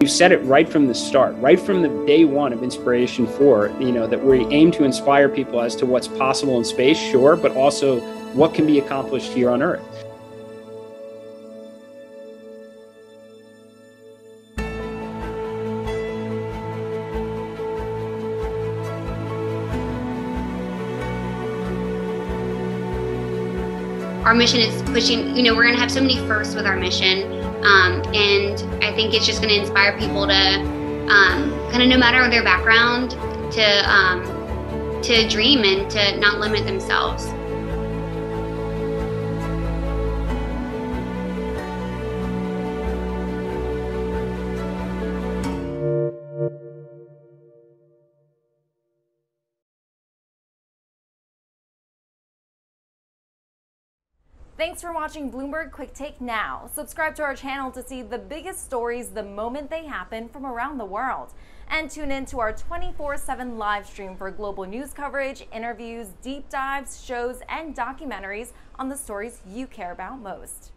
We've said it right from the start, right from the day one of Inspiration 4, you know, that we aim to inspire people as to what's possible in space, sure, but also what can be accomplished here on Earth. Our mission is pushing you know we're going to have so many firsts with our mission um, and i think it's just going to inspire people to um, kind of no matter their background to um, to dream and to not limit themselves Thanks for watching Bloomberg Quick Take Now. Subscribe to our channel to see the biggest stories the moment they happen from around the world. And tune in to our 24 7 live stream for global news coverage, interviews, deep dives, shows, and documentaries on the stories you care about most.